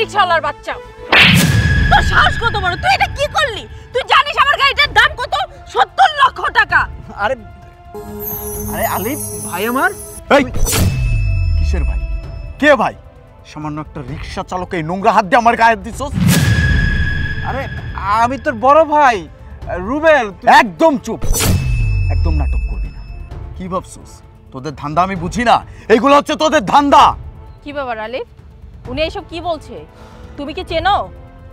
রিক্সাওয়ালার বাচ্চা। তোর সাহস কত বড়? তুই এটা কি করলি? তুই জানিস আমার গাড়িটার দাম কত? সত্তর লক্ষ টাকা। আরে আরে আলিফ ভাই আমার। এই! কিসের ভাই? কে ভাই? সামান্য একটা রিক্সা চালক এই নোংরা হাত দিয়ে আমার গায়ে দিছস? আরে আমি তোর বড় ভাই। রুবেল একদম চুপ। একদম নাটক করবি না। কি ভাবছস? তোদের ধান্দা আমি বুঝি না। এইগুলো হচ্ছে তোদের ধান্দা। কি ব্যাপার আলিফ? উনি এসব কি বলছে? তুমি কি চেনো?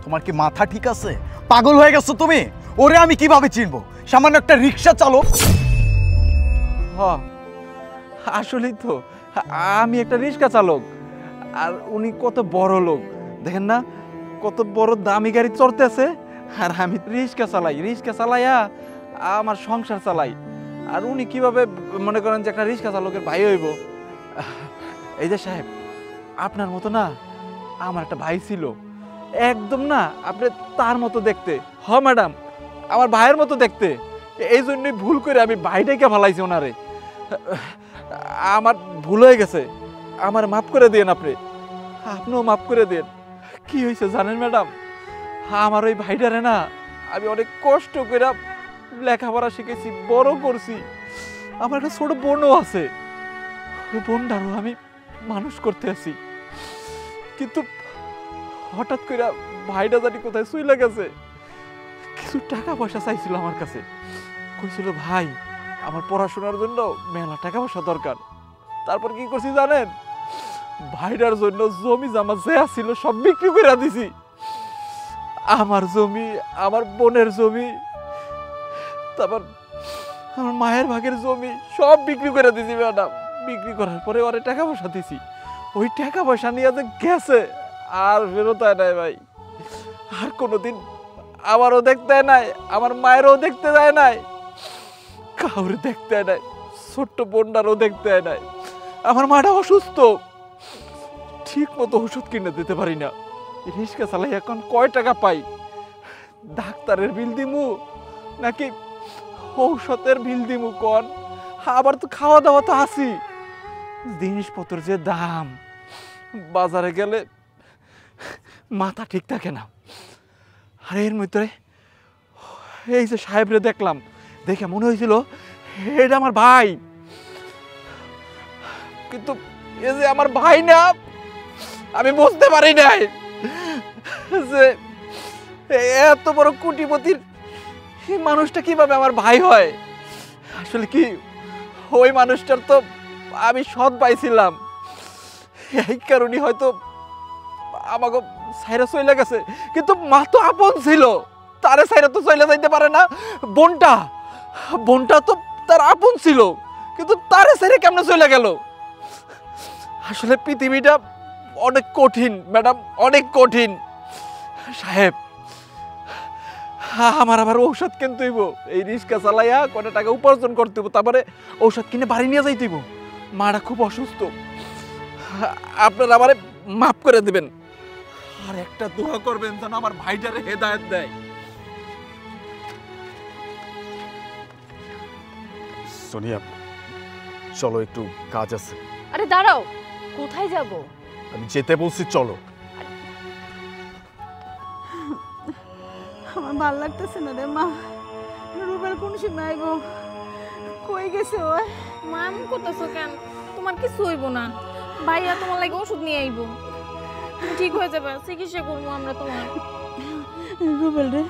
তোমার কি মাথা ঠিক আছে? পাগল হয়ে গেছো তুমি? ওরে আমি কীভাবে চিনবো? সামান্য একটা রিক্সা চালক। হ আসলেই তো। আমি একটা রিক্সা চালক। আর উনি কত বড় লোক। দেখেন না কত বড় দামি গাড়ি চড়তেছে। আর আমি রিক্সা চালাই রিক্সা চালাইয়া আমার সংসার চালাই। আর উনি কীভাবে মনে করেন যে একটা রিক্সা চালকের ভাই হইব? এই যে সাহেব আপনার মতো না আমার একটা ভাই ছিল। একদম না, আপনি তার মতো দেখতে। হ ম্যাডাম, আমার ভাইয়ের মতো দেখতে। এই জন্যই ভুল করে আমি ভাইটাকে ফালাইছি ওনারে। আমার ভুল হয়ে গেছে। আমার মাফ করে দিন আপনি। আপনিও মাফ করে দিন কি হয়েছে জানেন, ম্যাডাম? আমার ওই ভাইটারে না, আমি অনেক কষ্ট করে লেখাপড়া শিখেছি, বড় করছি। আমার একটা ছোট বোনও আছে। ওই বোনটারও আমি মানুষ করতে আছি। কিন্তু হঠাৎ করে ভাইটা জানি কোথায় শুইলা গেছে। কিছু টাকা পয়সা চাইছিল আমার কাছে। কইছিল, ভাই, আমার পড়াশোনার জন্য মেলা টাকা পয়সা দরকার। তারপর কি করছি জানেন? ভাইটার জন্য জমি জামা যে ছিল সব বিক্রি করে দিছি। আমার জমি, আমার বোনের জমি, তারপর আমার মায়ের ভাগের জমি সব বিক্রি করে দিছি, ম্যাডাম। বিক্রি করার পরে ওরে টাকা পয়সা দিছি। ওই টাকা পয়সা নিয়ে যে গেছে, আর ফেরত হয় নাই ভাই। আর কোনোদিন আমারও দেখতে নাই, আমার মায়েরও দেখতে যায় নাই, কাউরে দেখতে নাই, ছোট্ট বোনটারও দেখতে নাই। আমার মাটা অসুস্থ ঠিক মতো ওষুধ কিনে দিতে পারি না। রিক্সা চালাই এখন কয় টাকা পাই? ডাক্তারের বিল দিমু, নাকি ঔষধের বিল দিমু কন? আবার তো খাওয়া দাওয়া তো আসি জিনিসপত্র যে দাম বাজারে গেলে মাথা ঠিক থাকে না। আর এর মধ্যে এই যে সাহেবরে দেখলাম, দেখে মনে হয়েছিল এটা আমার ভাই। কিন্তু এ যে আমার ভাই না, আমি বুঝতে পারি নাই যে এত বড় কোটিপতির এই মানুষটা কীভাবে আমার ভাই হয়। আসলে কি, ওই মানুষটার তো আমি সৎ পাইছিলাম। এই কারণে হয়তো আমাকে সাইরা চলে গেছে। কিন্তু মা তো আপন ছিল। তারে সাইরা তো চলে যাইতে পারে না। বোনটা বোনটা তো তার আপন ছিল। কিন্তু তারে সাইরে কেমনে চলে গেল? আসলে পৃথিবীটা অনেক কঠিন, ম্যাডাম, অনেক কঠিন। সাহেব, আমার আবার ঔষধ কিনতে হইব। এই রিক্সা চালাইয়া কটা টাকা উপার্জন করতে হইব, তারপরে ঔষধ কিনে বাড়ি নিয়ে যাইতে হইব। মারা খুব অসুস্থ। আপনারা আমারে মাফ করে দিবেন। আর একটা দোয়া করবেন যেন আমার ভাইটারে হেদায়েত দেয়। সোনিয়া চলো একটু কাজ আছে। আরে দাঁড়াও কোথায় যাব? আমি যেতে বলছি চলো। আমার ভালো লাগতেছে না রে মা। রুবেল কোন সময় আইব? কই গেছে ও মা এমন করতেছো কেন? তোমার কিছু হইব না। ভাইয়া তোমার লাগে ওষুধ নিয়ে আইব। ঠিক হয়ে যাবে চিকিৎসা করব আমরা তোমার। রুবেল রে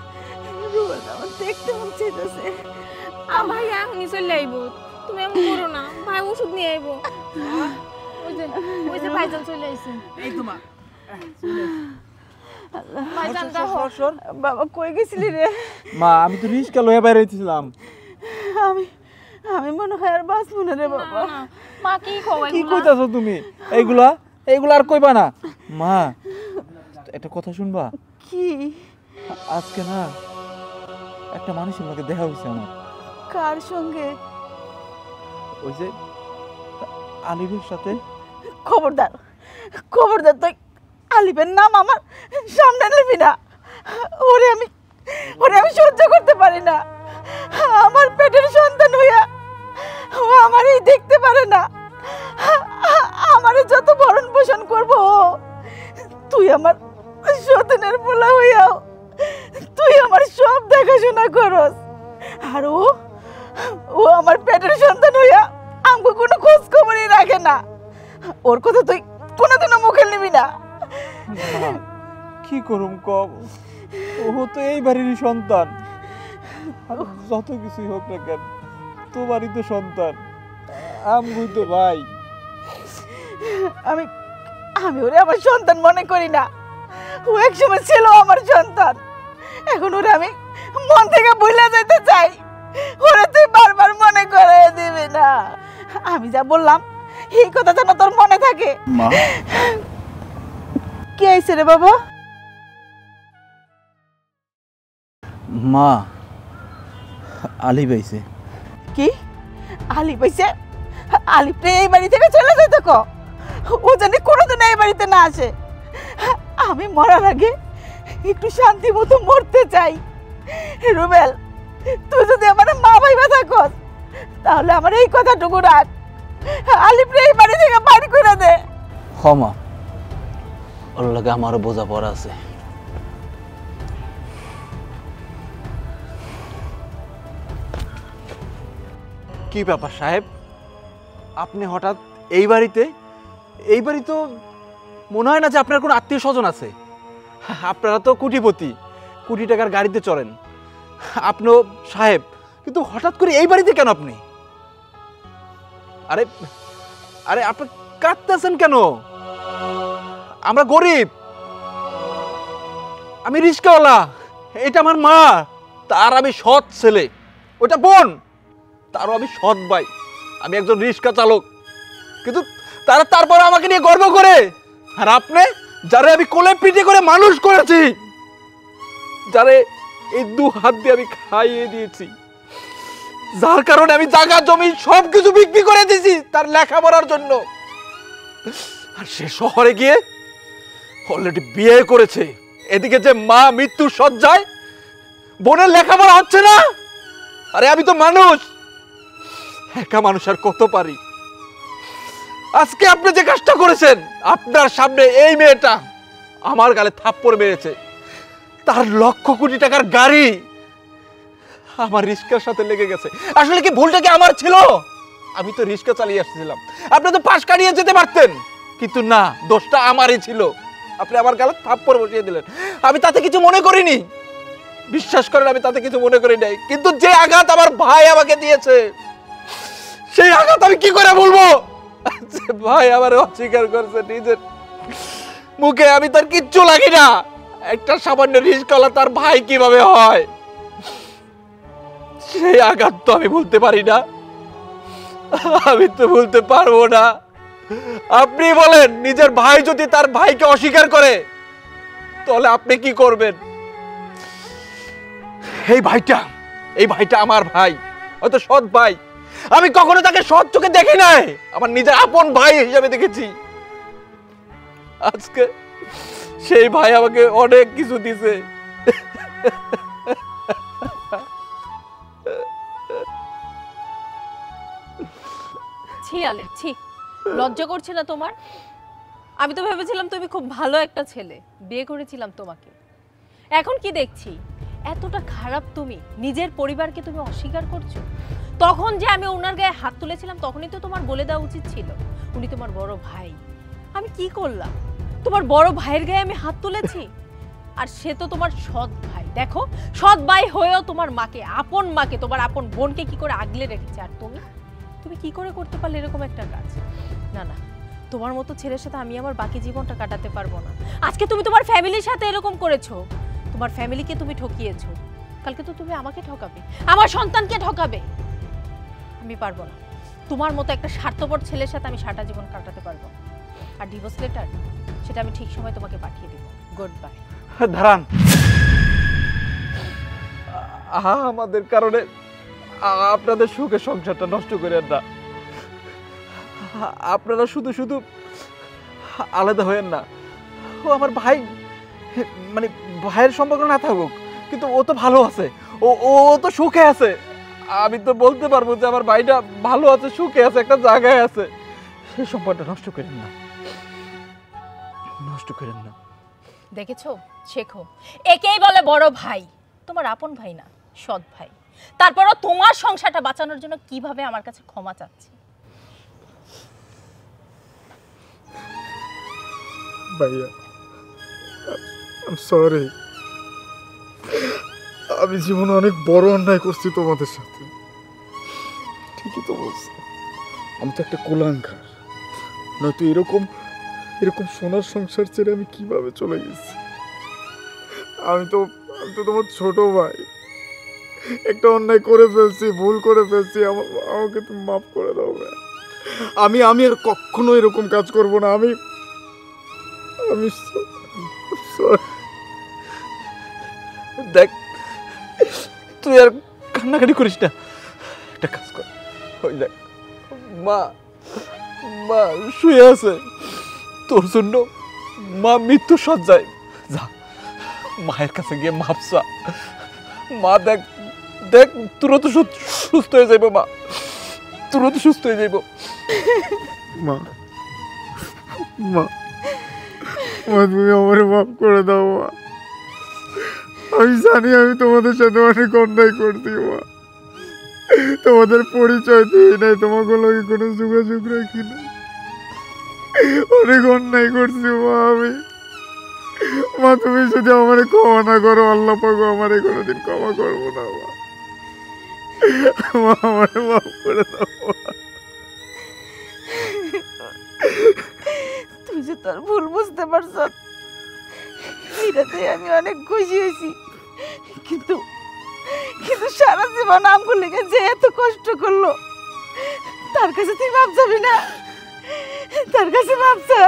রুবেল আমার দেখতে মন চাইতেছে। ভাইয়া এখনই চলে আইব। তুমি এমন করো না ভাই ওষুধ নিয়ে আইব। ওই যে ওই যে ভাইজান চলে আইছে। এই তো মা। ভাইজান দেখো। বাবা কই গেছিলি রে? মা আমি তো রিক্সা লয়ে বেরিয়েছিলাম আমি আমি মনে হয় আর বাঁচবো না রে বাবা। মা কি খবর কি কইতাছো তুমি? এইগুলা? এইগুলা আর কইবা না? মা একটা কথা শুনবা? কি? আজকে না একটা মানুষের লগে দেখা হয়েছে আমার। কার সঙ্গে? ওই যে আলিফের সাথে। খবরদার খবরদার তুই আলিবের নাম আমার সামনে নিবি না। ওরে আমি ওরে আমি সহ্য করতে পারি না। আমার পেটের সন্তান হইয়া ও আমারই দেখতে পারে না। আমারে যত ভরণ পোষণ করব তুই আমার সতীনের পোলা হইয়াও, তুই আমার সব দেখাশোনা করস। আর ও ও আমার পেটের সন্তান হইয়া আমাকে কোনো খোঁজ খবরই রাখে না। ওর কথা তুই কোনোদিনও মুখে নিবি না। কি করুম কম? ও তো এই বাড়িরই সন্তান। যত কিছুই হোক না কেন। তোমারই তো সন্তান। আমগুই তো ভাই। আমি আমি ওরে আমার সন্তান মনে করি না। ও একসময় ছিল আমার সন্তান। এখন ওরে আমি মন থেকে ভুলে যেতে চাই। ওরে তুই বারবার মনে করে দিবি না। আমি যা বললাম এই কথা যেন তোর মনে থাকে। মা? কে আইছে রে বাবা? মা আলি পাইছে কি? আলি পাইছে আলিপটা এই বাড়ি থেকে চলে যেতে ক ও জানি কোনোদিন এই বাড়িতে না আসে। আমি মরার আগে একটু শান্তি মতো মরতে চাই। রুবেল, তুই যদি আমার মা ভাইবা থাকস, তাহলে আমার এই কথাটুকু রাখ। আলিপটা এই বাড়ি থেকে বাড়ি করে দে। ক্ষমা। ওর লাগে আমারও বোঝা পড়া আছে। কি ব্যাপার, সাহেব? আপনি হঠাৎ এই বাড়িতে, এই বাড়ি তো মনে হয় না যে আপনার কোনো আত্মীয় স্বজন আছে। আপনারা তো কোটিপতি, কোটি টাকার গাড়িতে চড়েন। আপনিও সাহেব, কিন্তু হঠাৎ করে এই বাড়িতে কেন আপনি? আরে আরে আপনি কাঁদতেছেন কেন? আমরা গরিব। আমি রিস্কাওয়ালা, এটা আমার মা, তার আমি সৎ ছেলে। ওটা বোন। তারও আমি সৎ ভাই। আমি একজন রিক্সা চালক। কিন্তু তারা তারপর আমাকে নিয়ে গর্ব করে। আর আপনি, যারে আমি কোলে পিঠে করে মানুষ করেছি, যারে এই দু হাত দিয়ে আমি খাইয়ে দিয়েছি, যার কারণে আমি জায়গা জমি সব কিছু বিক্রি করে দিয়েছি তার লেখাপড়ার জন্য। আর সে শহরে গিয়ে অলরেডি বিয়ে করেছে। এদিকে যে মা মৃত্যুর সজ্জায় বোনের লেখাপড়া হচ্ছে না। আরে আমি তো মানুষ। একা মানুষ আর কত পারি? আজকে আপনি যে কাজটা করেছেন, আপনার সামনে এই মেয়েটা আমার গালে থাপ্পড় মেরেছে। তার লক্ষ কোটি টাকার গাড়ি আমার রিস্কার সাথে লেগে গেছে। আসলে কি ভুলটা কি আমার ছিল? আমি তো রিস্কা চালিয়ে আসছিলাম। আপনি তো পাশ কাটিয়ে যেতে পারতেন, কিন্তু না, দোষটা আমারই ছিল। আপনি আমার গালে থাপ্পড় বসিয়ে দিলেন। আমি তাতে কিছু মনে করিনি। বিশ্বাস করেন, আমি তাতে কিছু মনে করি নাই। কিন্তু যে আঘাত আমার ভাই আমাকে দিয়েছে সেই আঘাত আমি কি করে বলব? ভাই আমার অস্বীকার করছে নিজের মুখে, আমি তার কিচ্ছু লাগি না। একটা সামান্য রিস্কলা তার ভাই কীভাবে হয়? সেই আঘাত তো আমি বলতে পারি না। আমি তো বলতে পারব না। আপনি বলেন, নিজের ভাই যদি তার ভাইকে অস্বীকার করে, তাহলে আপনি কি করবেন? এই ভাইটা এই ভাইটা আমার ভাই হয়তো সৎ ভাই। আমি কখনো তাকে সৎ চোখে দেখি নাই। আমার নিজের আপন ভাই হিসাবে দেখেছি। আজকে সেই ভাই আমাকে অনেক কিছু দিছে। ছি লজ্জা করছে না তোমার? আমি তো ভেবেছিলাম তুমি খুব ভালো একটা ছেলে। বিয়ে করেছিলাম তোমাকে। এখন কি দেখছি? এতটা খারাপ তুমি, নিজের পরিবারকে তুমি অস্বীকার করছ? তখন যে আমি ওনার গায়ে হাত তুলেছিলাম, তখনই তো তোমার বলে দেওয়া উচিত ছিল। উনি তোমার বড় ভাই। আমি কি করলাম? তোমার বড় ভাইয়ের গায়ে আমি হাত তুলেছি? আর সে তো তোমার সৎ ভাই। দেখো, সৎ ভাই হয়েও তোমার মাকে, আপন মাকে, তোমার আপন বোনকে কি করে আগলে রেখেছে? আর তুমি? তুমি কি করে করতে পারলে এরকম একটা কাজ? না না, তোমার মতো ছেলের সাথে আমি আমার বাকি জীবনটা কাটাতে পারব না। আজকে তুমি তোমার ফ্যামিলির সাথে এরকম করেছ? তোমার ফ্যামিলিকে তুমি ঠকিয়েছো। কালকে তো তুমি আমাকে ঠকাবে। আমার সন্তানকে ঠকাবে। আমি পারব না। তোমার মতো একটা স্বার্থপর ছেলের সাথে আমি সারাটা জীবন কাটাতে পারব। আর ডিভোর্স লেটার সেটা আমি ঠিক সময় তোমাকে পাঠিয়ে দেবো। গুড বাই দাঁড়ান। আহা, আমাদের কারণে আপনাদের সুখে সংসারটা নষ্ট করেন না। আপনারা শুধু শুধু আলাদা হয়েন না। ও আমার ভাই মানে ভাইয়ের সম্পর্ক না থাকুক কিন্তু ও তো ভালো আছে। ও ও তো সুখে আছে। আমি তো বলতে পারব যে আমার ভাইটা ভালো আছে সুখে আছে একটা জায়গায় আছে। সেই সম্পর্কটা নষ্ট করেন না। নষ্ট করেন না। দেখেছ? শেখো। একেই বলে বড় ভাই। তোমার আপন ভাই না সৎ ভাই। তারপরও তোমার সংসারটা বাঁচানোর জন্য কীভাবে আমার কাছে ক্ষমা চাচ্ছি? ভাইয়া সরি আমি জীবনে অনেক বড় অন্যায় করছি তোমাদের সাথে। ঠিকই তো বলছো। আমি তো একটা কুলাঙ্কার। নয়তো এরকম এরকম সোনার সংসার ছেড়ে আমি কীভাবে চলে গেছি? আমি তো আমি তো তোমার ছোট ভাই। একটা অন্যায় করে ফেলছি, ভুল করে ফেলছি আমা- আমাকে তুমি মাফ করে দাও আমি আমি আর কখনো এরকম কাজ করব না। আমি আমি সরি দেখ, তুই আর কান্নাকাটি করিস না। একটা কাজ কর। ওই দেখ, মা মা শুয়ে আছে। তোর জন্য মা মৃত্যু সজ্জায় যা, মায়ের কাছে গিয়ে মাপসা মা, দেখ দেখ তুরন্ত সু- সুস্থ হয়ে যাইব, মা। তুরন্ত সুস্থ হয়ে যাইব। মা মা মা, তুমি আমার মাফ করে দাও, মা। আমি জানি আমি তোমাদের সাথে অনেক অন্যায় করছি, মা। তোমাদের পরিচয় দিই নাই, তোমাকে লগে কোনো যোগাযোগ রাখি না অনেক অন্যায় করছি, মা, আমি। মা, তুমি যদি আমারে ক্ষমা না করো, আল্লাহ পাকো আমারে কোনোদিন ক্ষমা করব না, মা। মা, আমারে মাফ করে দাও। তুই যে তোর ভুল বুঝতে পারছ এটাতে আমি অনেক খুশি হয়েছি। কিন্তু কিন্তু সারা জীবন আমগুলো লেগে যে এত কষ্ট করল, তার কাছে তুই ভাবছাবি না, তার কাছে চা